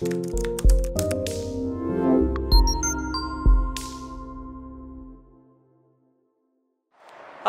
Thank you.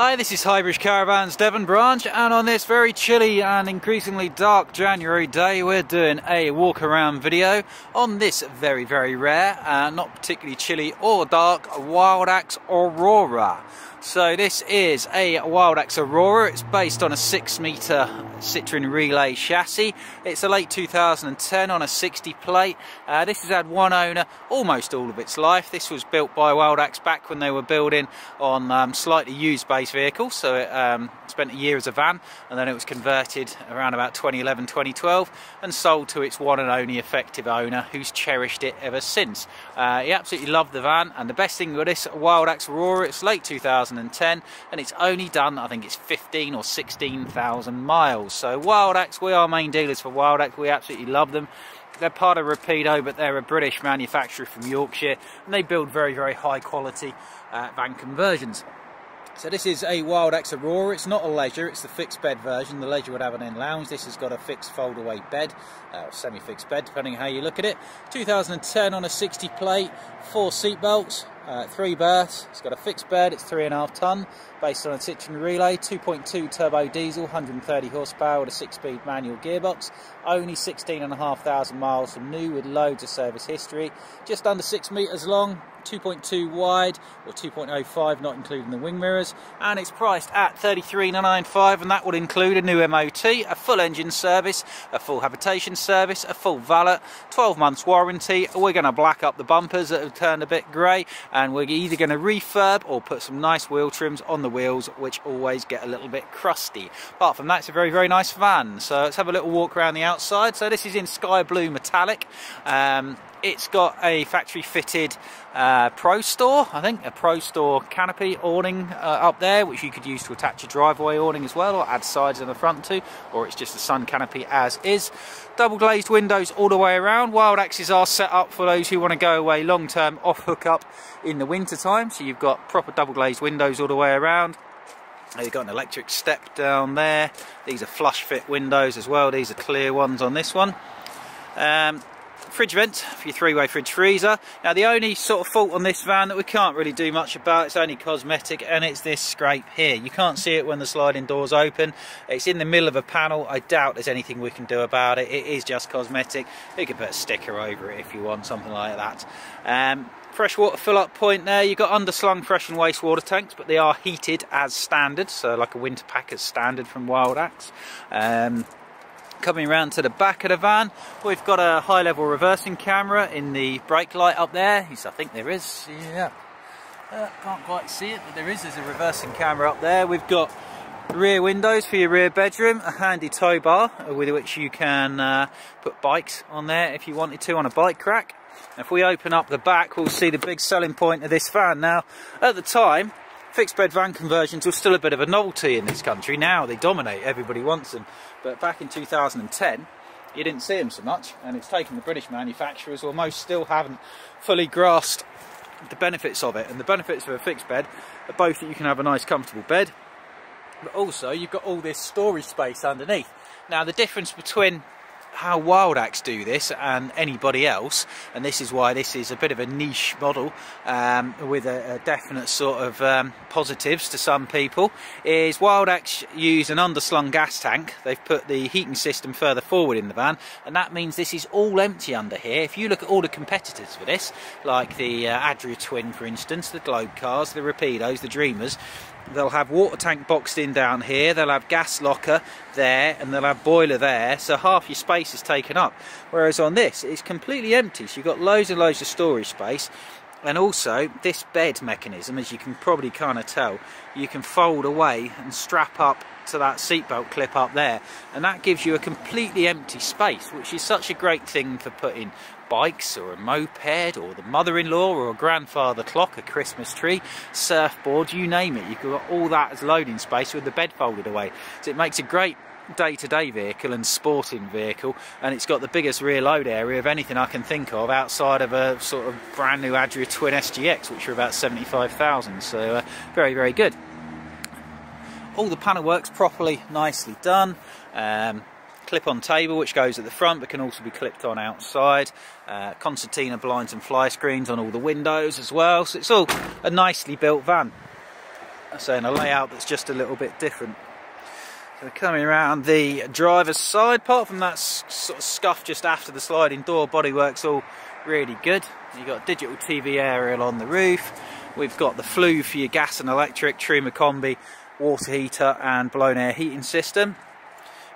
Hi, this is Highbridge Caravans Devon branch and on this very chilly and increasingly dark January day we're doing a walk around video on this very very rare uh, not particularly chilly or dark Wildax Aurora. So this is a Wildax Aurora. It's based on a 6 metre Citroen Relay chassis. It's a late 2010 on a 60 plate. Uh, this has had one owner almost all of its life. This was built by Wildax back when they were building on um, slightly used base vehicles. So it um, spent a year as a van and then it was converted around about 2011 2012 and sold to its one and only effective owner who's cherished it ever since. Uh, he absolutely loved the van and the best thing with this Wildax Aurora, it's late 2010 and it's only done I think it's 15 or 16,000 miles so Wildax we are main dealers for Wildax we absolutely love them they're part of Rapido but they're a British manufacturer from Yorkshire and they build very very high quality uh, van conversions so this is a Wildax Aurora. It's not a leisure, it's the fixed bed version. The leisure would have an in lounge. This has got a fixed fold away bed, uh, semi-fixed bed, depending how you look at it. 2010 on a 60 plate, four seat belts, uh, three berths. It's got a fixed bed, it's three and a half ton, based on a Citroen Relay, 2.2 turbo diesel, 130 horsepower with a six-speed manual gearbox. Only 16,500 miles from new with loads of service history. Just under six metres long, 2.2 wide or 2.05 not including the wing mirrors and it's priced at 33,995 and that will include a new MOT, a full engine service, a full habitation service, a full valet, 12 months warranty. We're going to black up the bumpers that have turned a bit grey and we're either going to refurb or put some nice wheel trims on the wheels which always get a little bit crusty. Apart from that it's a very very nice van so let's have a little walk around the outside. So this is in sky blue metallic. Um, it's got a factory fitted uh, Pro Store, I think, a Pro Store canopy awning uh, up there, which you could use to attach a driveway awning as well, or add sides in the front to, or it's just a sun canopy as is. Double glazed windows all the way around. Wildaxes are set up for those who want to go away long term off hookup in the winter time, so you've got proper double glazed windows all the way around. You've got an electric step down there. These are flush fit windows as well. These are clear ones on this one. Um, fridge vent for your three-way fridge freezer. Now the only sort of fault on this van that we can't really do much about, it's only cosmetic, and it's this scrape here. You can't see it when the sliding doors open. It's in the middle of a panel. I doubt there's anything we can do about it. It is just cosmetic. You can put a sticker over it if you want, something like that. Um, freshwater fill up point there you've got underslung fresh and wastewater tanks but they are heated as standard so like a winter pack as standard from Wildax um, Coming around to the back of the van, we've got a high level reversing camera in the brake light up there. I think there is, yeah. Uh, can't quite see it, but there is. There's a reversing camera up there. We've got rear windows for your rear bedroom, a handy tow bar with which you can uh, put bikes on there if you wanted to on a bike rack. If we open up the back, we'll see the big selling point of this van. Now, at the time, fixed bed van conversions were still a bit of a novelty in this country. Now they dominate, everybody wants them. But back in 2010, you didn't see them so much, and it's taken the British manufacturers, or most still haven't fully grasped the benefits of it. And the benefits of a fixed bed are both that you can have a nice comfortable bed, but also you've got all this storage space underneath. Now the difference between how Wildax do this and anybody else, and this is why this is a bit of a niche model um, with a, a, definite sort of um, positives to some people, is Wildax use an underslung gas tank. They've put the heating system further forward in the van, and that means this is all empty under here. If you look at all the competitors for this, like the uh, Adria Twin, for instance, the Globecars, the Rapidos, the Dreamers, they'll have water tank boxed in down here they'll have gas locker there and they'll have boiler there so half your space is taken up whereas on this it's completely empty so you've got loads and loads of storage space and also this bed mechanism as you can probably kind of tell you can fold away and strap up to that seatbelt clip up there and that gives you a completely empty space which is such a great thing for putting bikes or a moped or the mother-in-law or a grandfather clock, a Christmas tree, surfboard, you name it. You've got all that as loading space with the bed folded away. So it makes a great day-to-day -day vehicle and sporting vehicle and it's got the biggest rear load area of anything I can think of outside of a sort of brand new Adria Twin SGX which are about 75,000 so uh, very very good all the panel works properly nicely done um, clip-on table which goes at the front but can also be clipped on outside. Uh, concertina blinds and fly screens on all the windows as well. So it's all a nicely built van. So in a layout that's just a little bit different. We're coming around the driver's side, apart from that sort of scuff just after the sliding door, bodywork's all really good. You've got digital TV aerial on the roof. We've got the flue for your gas and electric, Truma Combi, water heater and blown air heating system.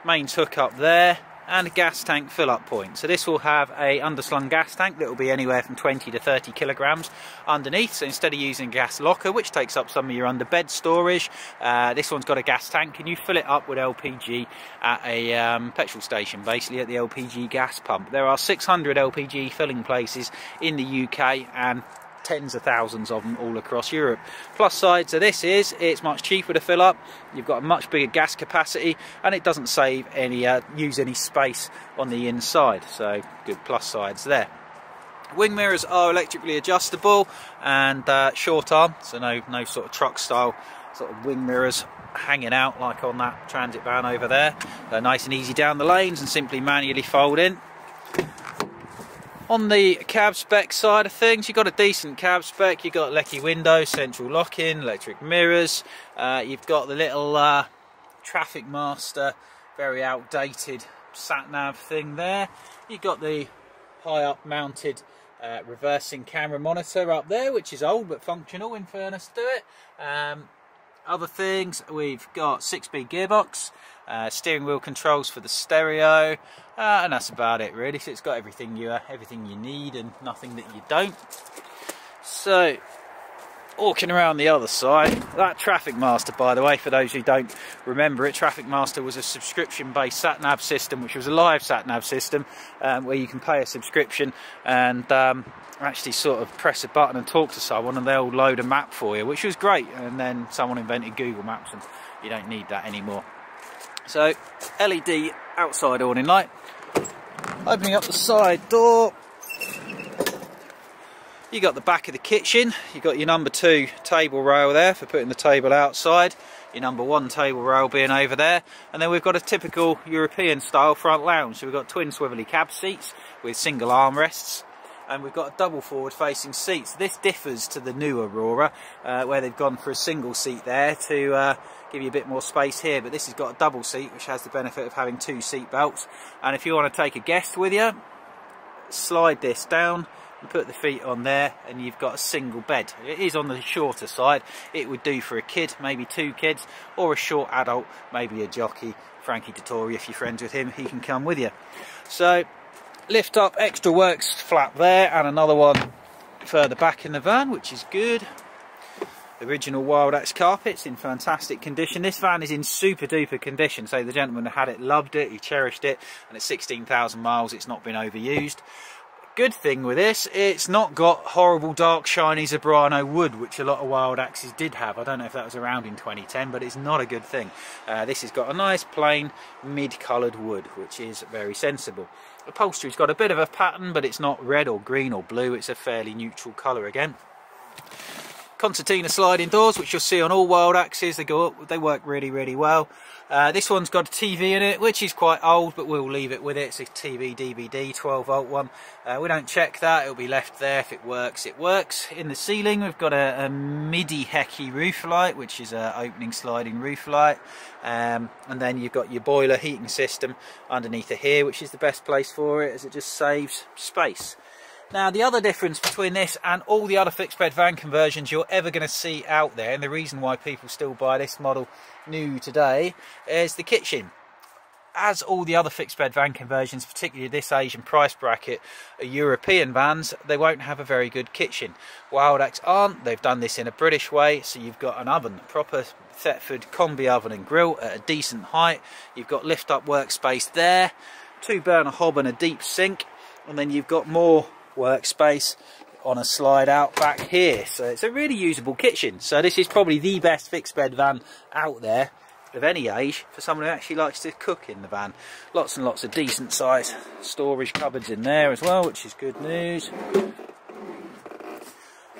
Mains hook up there and a gas tank fill up point. So this will have a underslung gas tank that will be anywhere from 20 to 30 kilograms underneath. So instead of using gas locker, which takes up some of your underbed storage, uh, this one's got a gas tank and you fill it up with LPG at a um, petrol station, basically at the LPG gas pump. There are 600 LPG filling places in the UK and tens of thousands of them all across Europe. Plus side to this is it's much cheaper to fill up, you've got a much bigger gas capacity and it doesn't save any, uh, use any space on the inside, so good plus sides there. Wing mirrors are electrically adjustable and uh, short arm, so no, no sort of truck style sort of wing mirrors hanging out like on that transit van over there. They're nice and easy down the lanes and simply manually fold in. On the cab spec side of things, you've got a decent cab spec. You've got Lecky windows, central lock-in, electric mirrors. Uh, you've got the little uh, Traffic Master, very outdated sat-nav thing there. You've got the high-up mounted uh, reversing camera monitor up there, which is old but functional in fairness to it. Um, other things, we've got six-speed gearbox, uh, steering wheel controls for the stereo, uh, and that's about it really. So it's got everything you uh, everything you need and nothing that you don't. So walking around the other side, that Traffic Master, by the way, for those who don't remember it, Traffic Master was a subscription-based sat-nav system, which was a live sat-nav system, um, where you can pay a subscription and um, actually sort of press a button and talk to someone, and they'll load a map for you, which was great. And then someone invented Google Maps, and you don't need that anymore. So, LED outside awning light. Opening up the side door. You got the back of the kitchen. You got your number two table rail there for putting the table outside. Your number one table rail being over there. And then we've got a typical European style front lounge. So we've got twin swivelly cab seats with single armrests and we've got a double forward facing seat. So this differs to the new Aurora uh, where they've gone for a single seat there to uh, give you a bit more space here but this has got a double seat which has the benefit of having two seat belts and if you want to take a guest with you slide this down and put the feet on there and you've got a single bed. It is on the shorter side. It would do for a kid, maybe two kids, or a short adult, maybe a jockey. Frankie Dettori, if you're friends with him, he can come with you. So lift up extra works flap there and another one further back in the van which is good. Original Wildax carpets in fantastic condition. This van is in super duper condition so the gentleman had it loved it he cherished it and at 16,000 miles it's not been overused. Good thing with this it's not got horrible dark shiny Zebrano wood which a lot of Wildaxes did have. I don't know if that was around in 2010 but it's not a good thing. Uh, this has got a nice plain mid coloured wood which is very sensible upholstery's got a bit of a pattern but it's not red or green or blue. It's a fairly neutral colour again concertina sliding doors which you'll see on all Wildaxes. They go up they work really really well. Uh, this one's got a TV in it which is quite old but we'll leave it with it. It's a TV DVD 12 volt one. Uh, we don't check that. It'll be left there. If it works it works. In the ceiling we've got a, a Midi Heki roof light which is a opening sliding roof light. Um, and then you've got your boiler heating system underneath here which is the best place for it as it just saves space now the other difference between this and all the other fixed bed van conversions you're ever going to see out there and the reason why people still buy this model new today is the kitchen. As all the other fixed bed van conversions, particularly this Asian price bracket, are European vans, they won't have a very good kitchen. Wildax aren't, they've done this in a British way, so you've got an oven, proper Thetford combi oven and grill at a decent height. You've got lift up workspace there, two burner hob and a deep sink, and then you've got more workspace on a slide out back here. So it's a really usable kitchen. So this is probably the best fixed bed van out there of any age for someone who actually likes to cook in the van. Lots and lots of decent size storage cupboards in there as well, which is good news.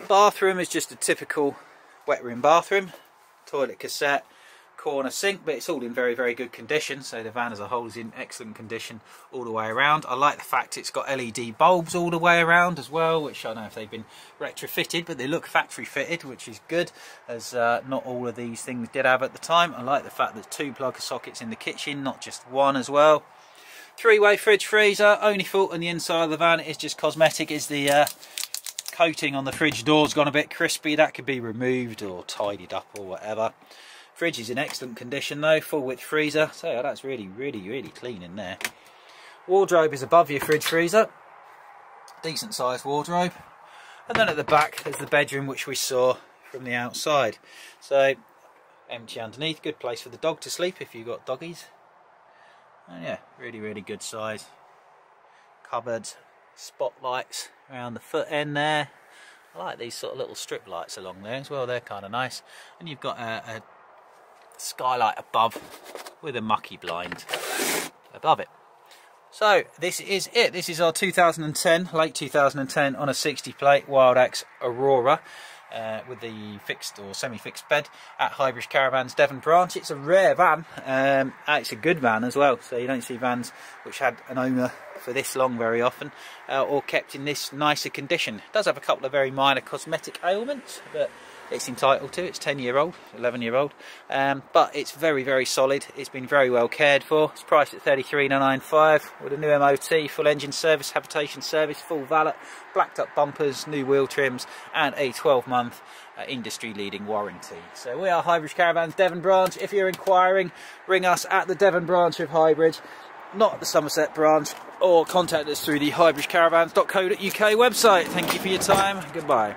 Bathroom is just a typical wet room bathroom. Toilet cassette, corner sink, but it's all in very, very good condition. So the van as a whole is in excellent condition all the way around. I like the fact it's got LED bulbs all the way around as well, which I don't know if they've been retrofitted, but they look factory fitted, which is good, as uh, not all of these things did have at the time. I like the fact that two plug sockets in the kitchen, not just one as well. Three-way fridge freezer, only fault on the inside of the van is just cosmetic, is the uh, coating on the fridge door's gone a bit crispy. That could be removed or tidied up or whatever. Fridge is in excellent condition though, full width freezer. So that's really, really, really clean in there. Wardrobe is above your fridge freezer. Decent sized wardrobe. And then at the back there's the bedroom which we saw from the outside. So empty underneath, good place for the dog to sleep if you've got doggies. And yeah, really, really good size. Cupboards, spotlights around the foot end there. I like these sort of little strip lights along there as well, they're kind of nice. And you've got a, a skylight above with a mucky blind above it. So this is it. This is our 2010, late 2010 on a 60 plate Wildax Aurora uh, with the fixed or semi-fixed bed at Highbridge Caravans Devon branch. It's a rare van. Um, it's a good van as well. So you don't see vans which had an owner for this long very often uh, or kept in this nicer condition. It does have a couple of very minor cosmetic ailments, but it's entitled to. It's 10 year old, 11 year old, um, but it's very, very solid. It's been very well cared for. It's priced at 33995 with a new MOT, full engine service, habitation service, full valet, blacked up bumpers, new wheel trims, and a 12 month uh, industry leading warranty. So we are Highbridge Caravans Devon branch. If you're inquiring, ring us at the Devon branch of Highbridge, not the Somerset branch, or contact us through the highbridgecaravans.co.uk website. Thank you for your time. Goodbye.